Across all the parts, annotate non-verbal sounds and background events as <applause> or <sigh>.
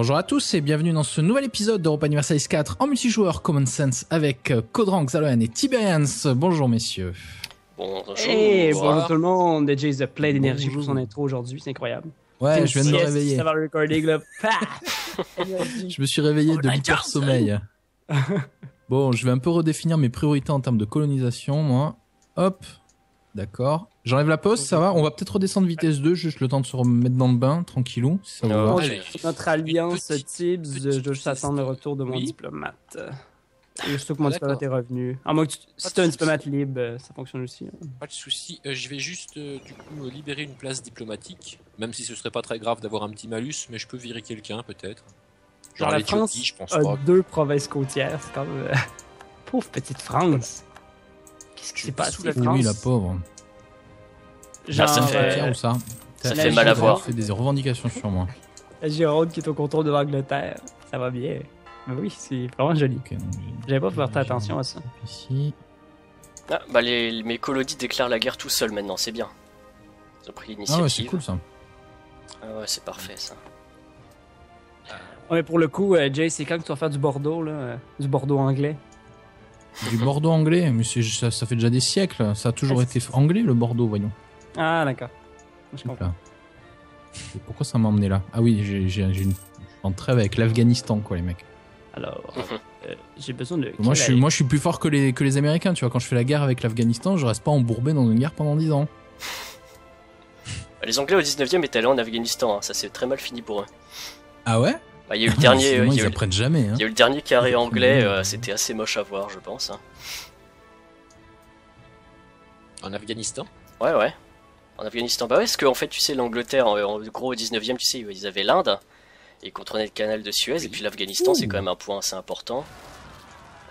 Bonjour à tous et bienvenue dans ce nouvel épisode d'Europa Universalis 4 en multijoueur Common Sense avec euh, Codran, Xaloan et Tiberians. Bonjour messieurs. Bonjour. Hey, bonjour tout le monde. Jay's a plein d'énergie pour son intro aujourd'hui, c'est incroyable. Ouais, je viens de me réveiller. Ça va le recording là. <laughs> Paf Je me suis réveillé de l'hyper sommeil. <laughs> Bon, je vais un peu redéfinir mes priorités en termes de colonisation, moi. Hop, d'accord. J'enlève la pause, ça va? On va peut-être redescendre vitesse 2, juste le temps de se remettre dans le bain, tranquillou, si ça vous Ah, va. Notre alliance Petite- Tibbs, petite je dois juste attendre le retour de mon Oui. diplomate. Et surtout que mon Ah, diplomate est revenu. À moins que tu, si t'as un diplomate libre, euh, ça fonctionne aussi. hein. Pas de souci. Euh, je vais juste euh, du coup euh, libérer une place diplomatique, même si ce serait pas très grave d'avoir un petit malus, mais je peux virer quelqu'un peut-être. Genre Genre, la France je pense a pas. deux provinces côtières, c'est quand même... euh, <laughs> Pauvre petite France. Qu'est-ce qui s'est passé, sous la France? Oui, la pauvre. Genre, ça fait- euh, Pierre ou ça ça fait mal à voir. fait des revendications sur moi. la Gironde qui est au contour de l'Angleterre. Ça va bien. Mais oui, c'est vraiment joli. J'avais pas porté attention à ça. Ici. Ah, bah les, mes colonies déclarent la guerre tout seuls maintenant, c'est bien. Ils ont pris Ah l'initiative. ouais, c'est cool ça. Ah ouais, c'est parfait ça. Ouais, pour le coup, euh, Jay, c'est quand que tu vas faire du Bordeaux, là, du Bordeaux anglais? Du Bordeaux anglais, mais ça, ça fait déjà des siècles. Ça a toujours Ah, été anglais le Bordeaux, voyons. Ah, d'accord. Je comprends. Pourquoi ça m'a emmené là? Ah oui, j'ai une en trêve avec l'Afghanistan, quoi, les mecs. Alors, <laughs> euh, j'ai besoin de. Moi je, suis, moi, je suis plus fort que les, que les Américains, tu vois. Quand je fais la guerre avec l'Afghanistan, je reste pas embourbé dans une guerre pendant 10 ans. Les Anglais au 19ème étaient allés en Afghanistan, hein, ça s'est très mal fini pour eux. Ah ouais? Bah, il y a eu le dernier, euh, Sinon, il y ils a eu, apprennent jamais. Hein. il y a eu le dernier carré anglais, euh, c'était assez moche à voir, je pense. hein. En Afghanistan? Ouais, ouais. En Afghanistan, bah ouais, parce qu'en fait, tu sais, l'Angleterre, en, en gros, au 19ème, tu sais, ils avaient l'Inde, et ils contrôlaient le canal de Suez, et puis l'Afghanistan, c'est quand même un point assez important.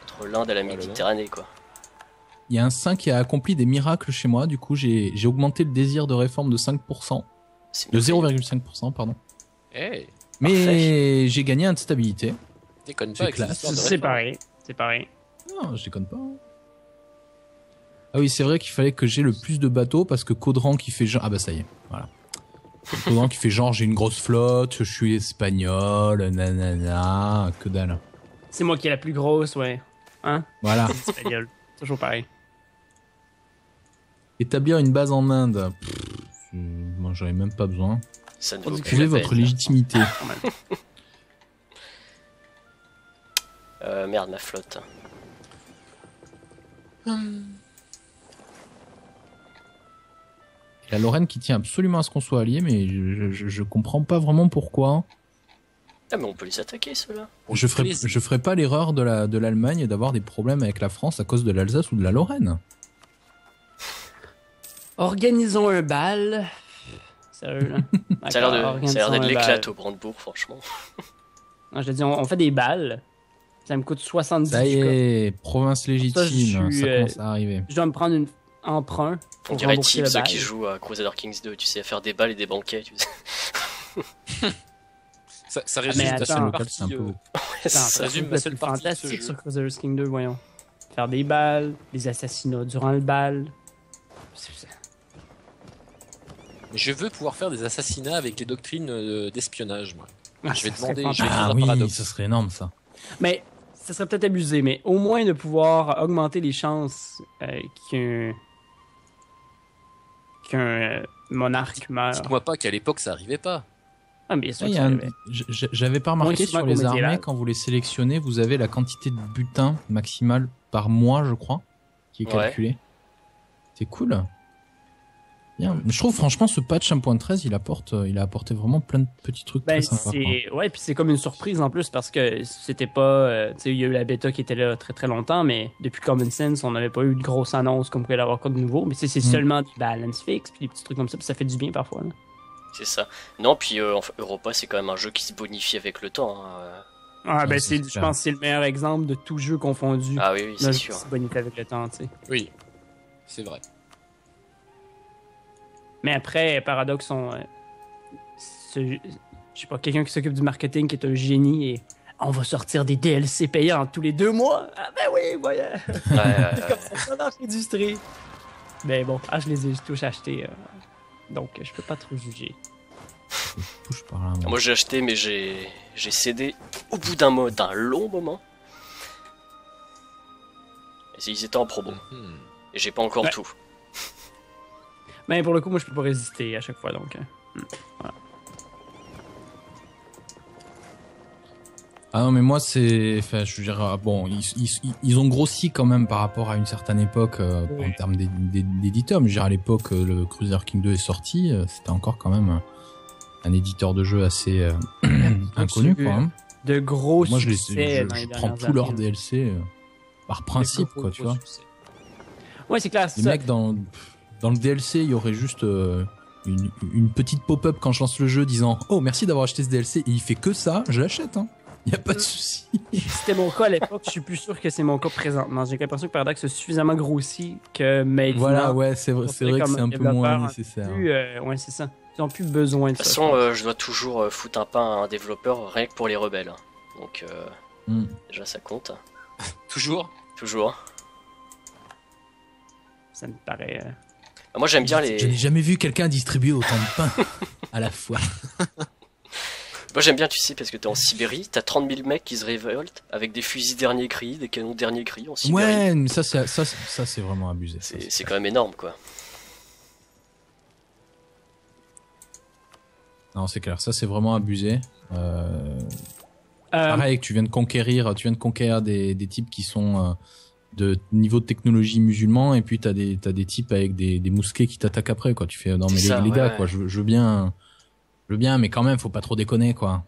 Entre l'Inde et la là. Méditerranée, quoi. Il y a un saint qui a accompli des miracles chez moi. Du coup, j'ai augmenté le désir de réforme de 5%. C'est De merveilleux. 0,5%, pardon. Eh, Mais j'ai gagné un de stabilité. déconne C'est pas C'est pareil. C'est pareil. Non, je déconne pas. hein. Ah oui, c'est vrai qu'il fallait que j'ai le plus de bateaux parce que Codran qui fait genre... Ah bah ça y est, voilà. Codran qui fait genre j'ai une grosse flotte, je suis espagnol, nanana, que dalle. C'est moi qui ai la plus grosse, ouais. Hein? Voilà. Espagnol. Toujours pareil. Établir une base en Inde. Pff, moi j'en ai même pas besoin. Ça ne votre peine. légitimité. <laughs> Euh, merde, ma flotte. La Lorraine qui tient absolument à ce qu'on soit alliés, mais je, je, je comprends pas vraiment pourquoi. Ah, mais on peut les attaquer, ceux-là. Je ferai, plaisir. je ferai pas l'erreur de la de l'Allemagne d'avoir des problèmes avec la France à cause de l'Alsace ou de la Lorraine. Organisons un bal. Sérieux, là. <laughs> Ça a l'air d'être l'éclate au Brandebourg, franchement. <laughs> Non, je te dis, on, on fait des balles. Ça me coûte 70 Ça y est, province légitime, je suis, ça euh, commence à arriver. Je dois me prendre une emprunt On pour dirait rembourser Tibbs le bal. qui joue à Crusader Kings 2, tu sais, à faire des balles et des banquets, tu sais. <laughs> Ça, ça mais résume la attends. seule un peu euh. Attends, ça résume seule partie fantastique sur Crusader King 2, voyons. Faire des balles, des assassinats durant le bal. Mais je veux pouvoir faire des assassinats avec les doctrines euh, d'espionnage, moi. Ah, Je vais demander- je vais-. Ah un oui, paradoxe. ça serait énorme ça. Mais ça serait peut-être abusé, mais au moins de pouvoir augmenter les chances euh, qu'un qu'un euh, monarque meure. Dites-moi pas qu'à l'époque ça arrivait pas. Ah, bien sûr Ouais, que il y ça a un- J'avais pas remarqué sur les armées, quand vous les sélectionnez, vous avez la quantité de butin maximale par mois, je crois, qui est Ouais. calculée. C'est cool. Bien. Je trouve franchement ce patch 1.13, il apporte, euh, il a apporté vraiment plein de petits trucs Ben, très sympas. ouais, puis c'est comme une surprise en plus parce que c'était pas, euh, tu sais, il y a eu la bêta qui était là très très longtemps, mais depuis Common Sense, on n'avait pas eu de grosse annonce comme quoi il allait y avoir quoi de nouveau. Mais c'est Mm. seulement des balance fixes puis des petits trucs comme ça, puis ça fait du bien parfois. là. C'est ça. Non, puis euh, enfin, Europa, c'est quand même un jeu qui se bonifie avec le temps. hein. Ah ben c'est, je pense que c'est le meilleur exemple de tout jeu confondu. Ah oui, c'est qui sûr. se bonifie avec le temps, tu sais. Oui, c'est vrai. Mais après, Paradox, on, euh, je sais pas, quelqu'un qui s'occupe du marketing qui est un génie et on va sortir des DLC payants tous les deux mois. Ah ben oui, voyons. Ouais, ouais, <laughs> ouais. comme ça, ça marche l'industrie. Mais bon, ah, je les ai tous achetés. euh, donc, je peux pas trop juger. <laughs> touche par là. Moi j'ai acheté, mais j'ai j'ai cédé au bout d'un mo- d'un long moment. Et c'est- ils étaient en promo. Mhm. Et j'ai pas encore Ouais. tout. Mais pour le coup, moi, je peux pas résister à chaque fois, donc. euh. Ah non, mais moi, c'est. Enfin, je veux dire, ah, bon, ils, ils, ils ont grossi quand même par rapport à une certaine époque euh, Oui. en termes d'é- d'é- d'éditeurs. Mais je veux dire, à l'époque, euh, le Cruiser King 2 est sorti, c'était encore quand même un, éditeur de jeu assez euh, <coughs> <coughs> inconnu, quoi. hein. De gros Moi, je, les, succès je, dans les je prends tous leurs. DLC euh, par principe, gros, quoi, tu gros vois. succès. Ouais, c'est clair. Les ça. mecs, dans, dans le DLC, il y aurait juste euh, une, une petite pop-up quand je lance le jeu disant Oh, merci d'avoir acheté ce DLC. Et il fait que ça, je l'achète, hein. Y a pas de souci. <laughs> C'était mon cas à l'époque, je suis plus sûr que c'est mon cas présentement. J'ai l'impression que Paradox a suffisamment grossi que maintenant. Voilà, ouais, c'est vrai, c'est vrai que c'est un peu moins nécessaire. Plus, euh, ouais, c'est ça. Ils ont plus besoin de De toute ça. façon, euh, je dois toujours foutre un pain à un développeur rien que pour les rebelles. Donc euh, Hmm. déjà ça compte. Toujours? Toujours. Ça me paraît. Moi j'aime bien Je n'ai les. jamais vu quelqu'un distribuer autant de pain <laughs> à la fois. <laughs> Moi j'aime bien, tu sais, parce que t'es en Sibérie, t'as 30 000 mecs qui se révoltent avec des fusils dernier cri, des canons dernier cri en Sibérie. Ouais, mais ça, c'est- ça, c'est- ça, c'est vraiment abusé. ça, C'est c'est quand même énorme quoi. Non, c'est clair, ça, c'est vraiment abusé. Euh, euh, pareil, que tu viens de conquérir, tu viens de conquérir des, des types qui sont euh, de niveau de technologie musulman, et puis t'as des, t'as des types avec des, des mousquets qui t'attaquent après, quoi. Tu fais, non, mais les, ça, les ouais, gars, ouais. quoi, je, je veux bien, je veux bien, mais quand même, faut pas trop déconner, quoi.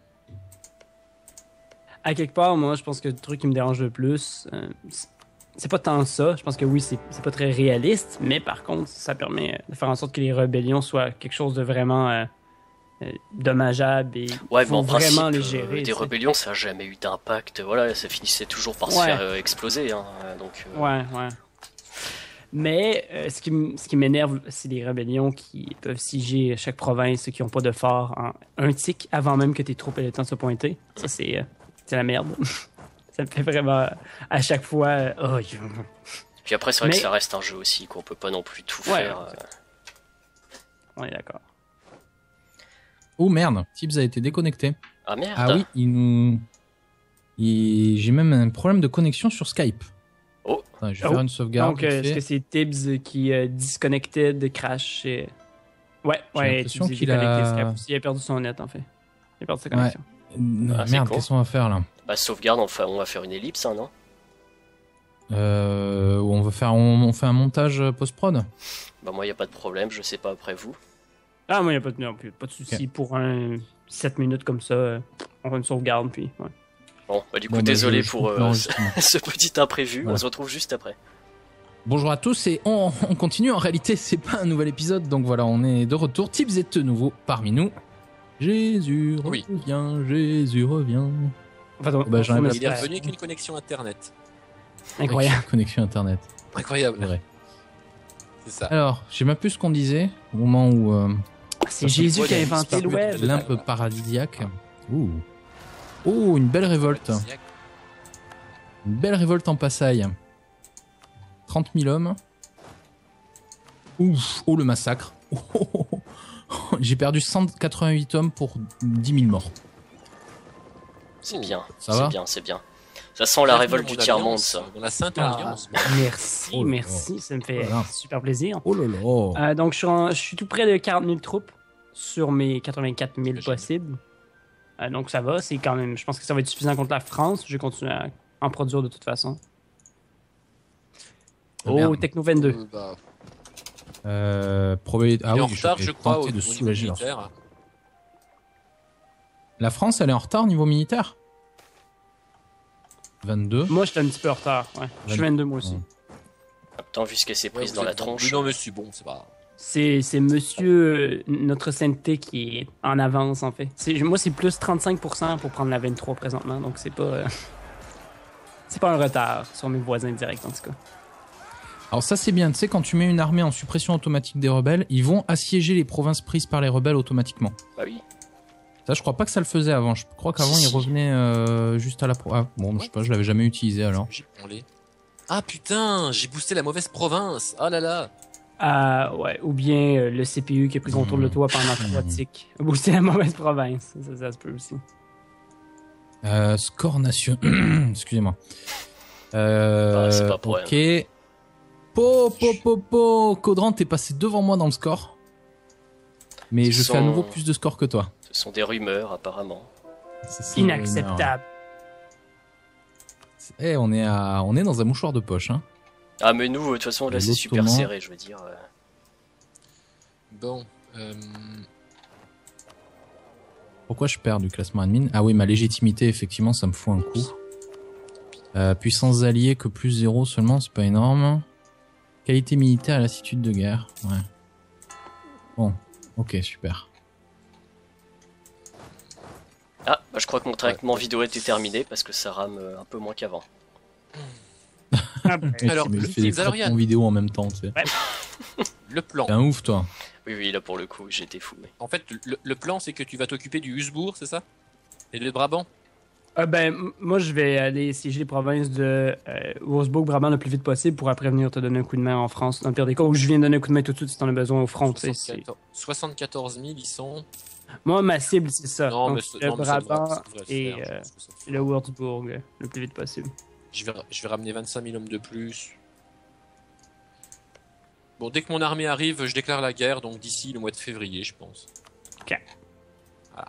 à quelque part, moi, je pense que le truc qui me dérange le plus, euh, c'est- pas tant ça. Je pense que oui, c'est c'est pas très réaliste, mais par contre, ça permet de faire en sorte que les rébellions soient quelque chose de vraiment euh, euh, dommageable et Ouais, mais principe, vraiment les euh, gérer. des rébellions ça a jamais eu d'impact. Voilà, ça finissait toujours par se faire euh, exploser. Hein, donc, Ouais, ouais. Mais euh, ce qui, ce qui m'énerve, c'est les rébellions qui peuvent siéger chaque province qui n'ont pas de phare en un tic avant même que tes troupes aient le temps de se pointer. Ça, c'est euh, la merde. <laughs> ça me fait vraiment à chaque fois. euh, oh, je- Puis après, c'est vrai Mais- que ça reste un jeu aussi, qu'on peut pas non plus tout Ouais, faire. on est d'accord. Oh merde, Tibbs a été déconnecté. Ah merde Ah oui, il nous. il- J'ai même un problème de connexion sur Skype. Oh. Attends, je vais Oh. faire une sauvegarde. Donc, euh, vite est-ce que c'est Tibbs qui euh, disconnected, crash et... Ouais, J'ai ouais, l'impression Tibbs est qu'il a- Skype. Il a perdu son net, en fait. Il a perdu sa Ouais. connexion. Ah, merde, qu'est-ce qu'on va faire là Bah, sauvegarde, on, on va faire une ellipse, hein, non euh, On va faire, on, on fait un montage euh, post-prod. Bah, moi, y a pas de problème, je sais pas après vous. Ah, moi, il n'y a pas de, non, pas de souci pour un 7 minutes comme ça. On fait une sauvegarde, puis... ouais. Bon, bah, du coup, Bon, bah, désolé je pour euh, <laughs> ce, petit imprévu, Voilà. on se retrouve juste après. Bonjour à tous et on, on continue. En réalité, c'est pas un nouvel épisode, donc voilà, on est de retour. Tibbs est de nouveau parmi nous. Jésus Oui. revient, Jésus revient. En fait, on- Bah, j'en Il est revenu avec une connexion internet. Incroyable. Connexion internet, Incroyable. c'est ça. Alors, je sais même plus ce qu'on disait au moment où euh, C'est Jésus qui a inventé le web. limpe paradisiaque. Ouh. Oh, une belle révolte. Une belle révolte en passaille. 30 000 hommes. Ouf, oh le massacre. <laughs> Oh, oh, oh, oh. J'ai perdu 188 hommes pour 10 000 morts. C'est bien, ça c'est bien, c'est bien. Ça sent la révolte du tiers-monde, ça. Dans la Sainte Ah, Alliance. merci, Oh merci. Ça me fait Voilà. super plaisir. Oh là là. Euh, donc, je suis, en- je suis tout près de 40 000 troupes sur mes 84 000 J'imagine. possibles. Euh, donc, ça va. C'est quand même. Je pense que ça va être suffisant contre la France. Je vais continuer à en produire de toute façon. Oh, merde. Techno 22. Euh, bah, Euh. Ah il est oui, en retard, je crois, au, de au niveau soulager. La France, elle est en retard niveau militaire? 22. Moi, j'étais un petit peu en retard. Ouais. Je suis 22 moi aussi. Ouais. Tant vu ce qu'elle s'est prise dans la tronche. Non, mais c'est bon, c'est pas. C'est, c'est monsieur, euh, notre sainteté qui est en avance, en fait. C'est, moi, c'est plus 35% pour prendre la 23 présentement, donc c'est pas. euh, <laughs> c'est pas un retard sur mes voisins directs, en tout cas. Alors ça c'est bien, tu sais, quand tu mets une armée en suppression automatique des rebelles, ils vont assiéger les provinces prises par les rebelles automatiquement. Bah oui. Ça, je crois pas que ça le faisait avant. Je crois qu'avant, Si, si. revenaient euh, juste à la... pro- Ah, bon, je sais pas, je l'avais jamais utilisé alors. Ah putain, j'ai boosté la mauvaise province. Ah là là. Ah, ouais. Ou bien euh, le CPU qui a pris contrôle de toi pendant trois ticks. Ou c'est la mauvaise province. Ça, ça se peut aussi. Euh, score national. <clears throat> Excusez-moi. Euh, Ah, c'est pas pour ok. Po, po, po, po. Codrant, t'es passé devant moi dans le score. Mais je fais à nouveau plus de score que toi. Ce sont des rumeurs, apparemment. Inacceptable. Eh, on est à, on est dans un mouchoir de poche, hein. Ah, mais nous, de toute façon, là, c'est super serré, je veux dire. euh. Bon. euh, Pourquoi je perds du classement admin? Ah oui, ma légitimité, effectivement, ça me fout un coup. Euh, puissance alliée que plus zéro seulement, c'est pas énorme. Qualité militaire et lassitude de guerre. Ouais. Bon, ok, super. Ah, bah, je crois que mon traitement vidéo était terminé parce que ça rame euh, un peu moins qu'avant. Ah, ben, <laughs> Alors, je fais des traitements vidéo en même temps, tu sais. <laughs> le plan. T'es un ouf, toi. Oui, oui, là, pour le coup, été fou. Mais... En fait, le, le plan, c'est que tu vas t'occuper du Husbourg, c'est ça? Et de Brabant? Ah ben, moi, je vais aller siéger les provinces de euh, Wurzburg, Brabant le plus vite possible pour après venir te donner un coup de main en France. Dans le pire des cas, ou je viens donner un coup de main tout de suite si t'en as besoin au front. tu sais, c'est- 74 74 000, ils sont. Moi, ma cible, c'est ça. Non, Donc, mais, c'est- le non, Brabant et faire, euh, le euh, le plus vite possible. je, vais, je vais ramener 25 000 hommes de plus. Bon, dès que mon armée arrive, je déclare la guerre, donc d'ici le mois de février, je pense. Ok. Voilà.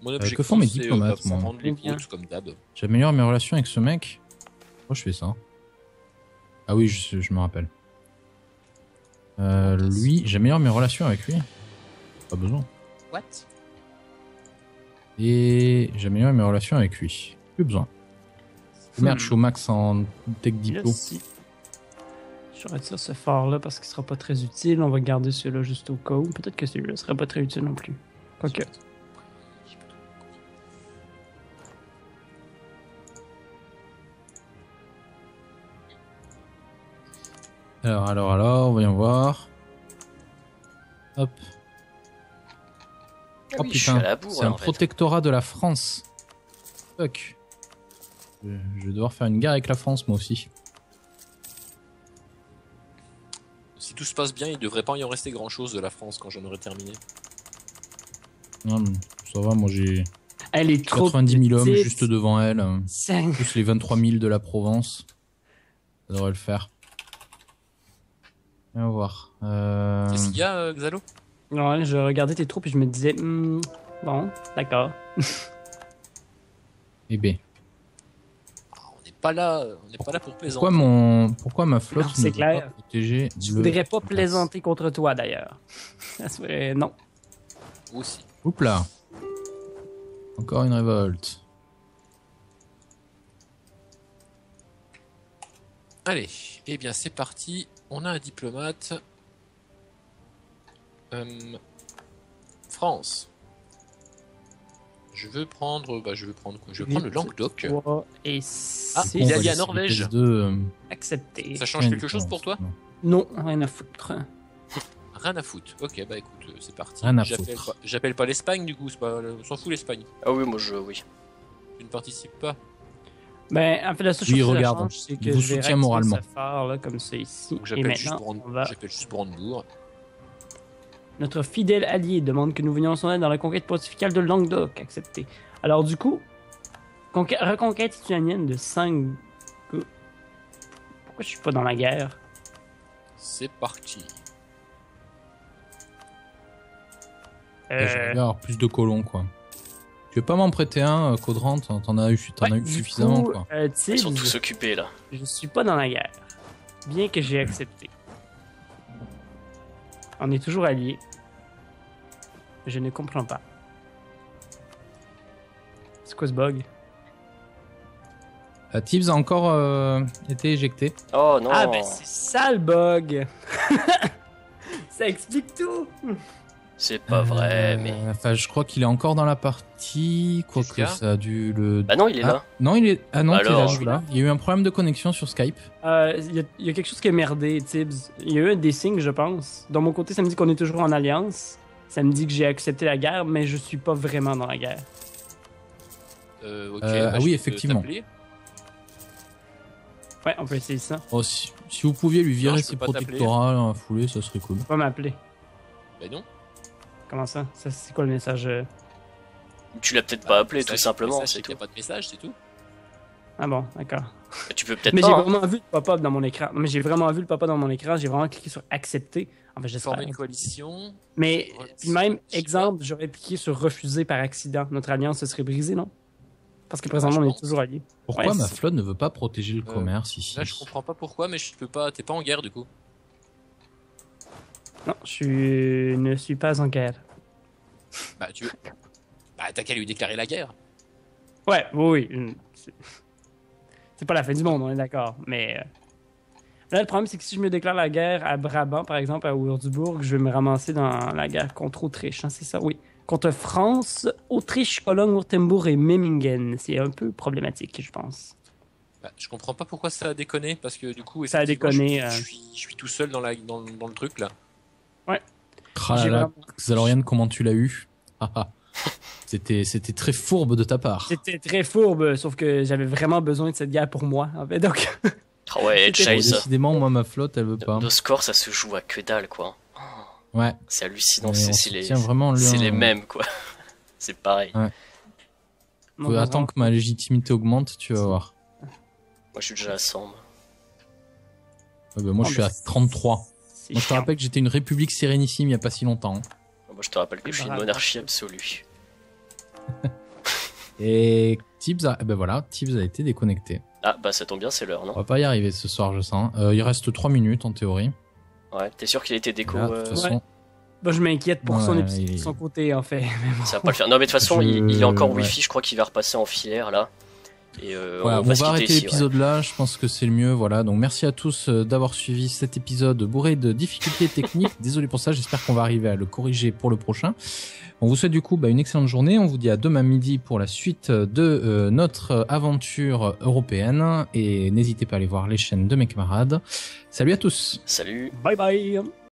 Mon objectif, que font mes euh, diplomates, moi les comme d'hab. J'améliore mes relations avec ce mec. Pourquoi je fais ça Ah oui, je, je me rappelle. Euh, lui, j'améliore mes relations avec lui. Pas besoin. What? Et j'améliore mes relations avec lui. Plus besoin. Merde, je suis au max en tech diplo. si je retire ce phare-là parce qu'il sera pas très utile, on va garder celui-là juste au cas où. Peut-être que celui-là sera pas très utile non plus. Quoique. Alors, alors, alors, voyons voir. Hop. Ah Oh oui, putain, c'est un fait. protectorat de la France. Fuck. Je, vais devoir faire une guerre avec la France, moi aussi. Si tout se passe bien, il devrait pas y en rester grand chose de la France quand j'en aurai terminé. Non, mais ça va, moi j'ai Elle est trop 90 000 hommes juste devant elle. Cinq. Plus les 23 000 de la Provence. Ça devrait le faire. On va voir. Euh... Qu'est-ce qu'il y a, euh, Xalo? Ouais, je regardais tes troupes et je me disais, Hmm, bon, d'accord. <laughs> Eh ben, Ah, On n'est pas là, on n'est pas là pour plaisanter. pourquoi mon, pourquoi ma flotte Non, ne clair. pas protéger Je le- voudrais pas plaisanter contre toi d'ailleurs. <laughs> Ça serait. Non. Aussi. Oups là. Encore une révolte. Allez, eh bien c'est parti. On a un diplomate. Euh, France. Je veux prendre, bah je veux prendre quoi? Je veux prendre le Languedoc. 3 et Ah, 6. il y a- il y a Norvège. de, euh, Accepté. Ça change quelque chose pour toi? Non, rien à foutre. Rien à foutre. Ok, bah écoute, euh, c'est parti. Rien à J'appelle foutre. pas- J'appelle pas l'Espagne du coup, c'est pas, on s'en fout l'Espagne. Ah oui, moi, je. Oui. Tu ne participes pas? Ben, en fait, la seule Oui, chose ça regarde, change, c'est que vous je vais moralement. phare, là, comme ça ici. Donc Et j'appelle juste, Brand- on va... j'appelle juste Brandebourg. Notre fidèle allié demande que nous venions en son aide dans la conquête pontificale de Languedoc. Accepté. Alors, du coup, conquête- reconquête italienne de 5... Pourquoi je suis pas dans la guerre? C'est parti. Euh, plus de colons quoi. Tu veux pas m'en prêter un, euh, Codrant T'en as eu, t'en ouais, as eu du suffisamment coup, quoi. euh, Ils sont tous occupés, là. Je suis pas dans la guerre. Bien que j'ai accepté. On est toujours alliés. Je ne comprends pas. C'est quoi ce bug? Euh, Tibbs a encore euh, été éjecté. Oh non Ah ben c'est ça le bug! <laughs> ça explique tout! C'est pas vrai, Euh, mais. Enfin, je crois qu'il est encore dans la partie. Quoique ça a dû le. Bah non, il est Ah, là. Non, il est. Ah non, Alors, t'es là, là. Il y a eu un problème de connexion sur Skype. Euh, Il y, a- il y a quelque chose qui a merdé, Tibbs. Il y a eu un des signes, je pense. De mon côté, ça me dit qu'on est toujours en alliance. Ça me dit que j'ai accepté la guerre, mais je suis pas vraiment dans la guerre. Euh, ok, Euh, bah, ah oui, effectivement. Ouais, on peut essayer ça. Oh, si, Si vous pouviez lui virer Non, ses protectorats dans la foulée, ça serait cool. Pas m'appeler. Ben non. Comment ça? Ça, C'est quoi le message? euh? Tu l'as peut-être pas appelé, Le tout simplement, c'est qu'il tout. n'y a pas de message, c'est tout. Ah bon, d'accord. Mais Tu peux peut-être Mais j'ai hein. vraiment vu le pop-up dans mon écran. Mais j'ai vraiment vu le pop-up dans mon écran. J'ai vraiment cliqué sur accepter. En fait, j'espère. Former une coalition. Mais puis même, exemple, j'aurais cliqué sur refuser par accident. Notre alliance se serait brisée, non? Parce que présentement, on est toujours alliés. Pourquoi Ouais, ma flotte ne veut pas protéger le Euh, commerce ici? Là, je comprends pas pourquoi, mais je peux pas. T'es pas en guerre du coup. Non, je ne suis pas en guerre. Bah, tu. Bah, t'as qu'à lui déclarer la guerre. Ouais, oui, oui. C'est pas la fin du monde, on est d'accord. Mais euh, là, le problème, c'est que si je me déclare la guerre à Brabant, par exemple, à Wurtzbourg, je vais me ramasser dans la guerre contre Autriche, hein, c'est ça? Oui. Contre France, Autriche, Cologne, Wurtembourg et Memmingen. C'est un peu problématique, je pense. Bah, je comprends pas pourquoi ça a déconné, parce que du coup, Ça a effectivement, déconné, Je, euh. je suis, je suis tout seul dans, la, dans, dans le truc là. Ah là J'ai là, vraiment- Xalorian, comment tu l'as eu Ah, ah. C'était c'était très fourbe de ta part. C'était très fourbe, sauf que j'avais vraiment besoin de cette guerre pour moi, en fait. Donc, <laughs> Ah ouais, décidément, moi, ma flotte, elle veut pas. Nos scores, ça se joue à que dalle, quoi. Ouais. C'est hallucinant, c'est les, tient vraiment c'est les mêmes, quoi. <laughs> C'est pareil. Ouais. non, Faut non, attendre que ma légitimité augmente, tu vas voir. Moi, je suis déjà à 100. moi. Ouais, bah, moi, Oh, je suis à 33. Moi, je te rappelle que j'étais une république sérénissime il y a pas si longtemps. Moi, je te rappelle que je suis une monarchie absolue. <laughs> Et Tibbs a, eh ben voilà, Tibbs a été déconnecté. Ah, bah ça tombe bien, c'est l'heure, On non va pas y arriver ce soir, je sens. Euh, il reste 3 minutes en théorie. Ouais, t'es sûr qu'il a été déco Là, de euh, toute façon, Bah, je m'inquiète pour son Ouais, épisode il- son côté, en fait. <laughs> Ça va pas le faire. Non, mais de toute façon, Je- il, il est encore ouais. Wi-Fi, je crois qu'il va repasser en filaire, là. Et euh, Voilà, on on va, arrêter ouais. l'épisode là, je pense que c'est le mieux. Voilà, donc merci à tous euh, d'avoir suivi cet épisode bourré de difficultés <laughs> techniques. Désolé pour ça, j'espère qu'on va arriver à le corriger pour le prochain. On vous souhaite du coup bah, une excellente journée. On vous dit à demain midi pour la suite de euh, notre aventure européenne. Et n'hésitez pas à aller voir les chaînes de mes camarades. Salut à tous Salut Bye bye